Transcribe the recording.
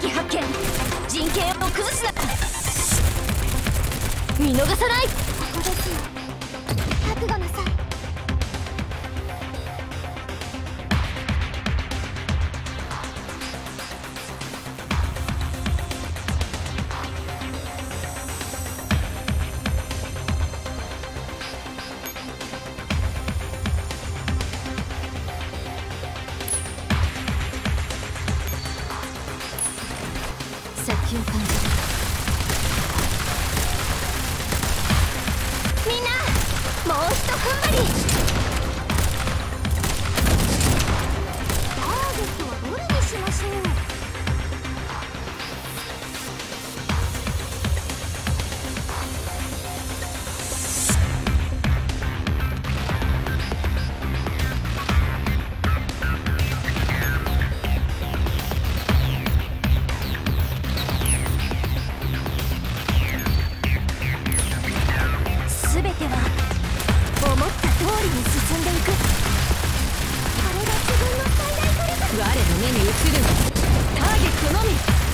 敵発見。人権を崩すな。見逃さない。気を感じるみんなもうひと踏ん張り。りに進んでいく。あれが自分の最大火力我の目に映るの。はターゲットのみ。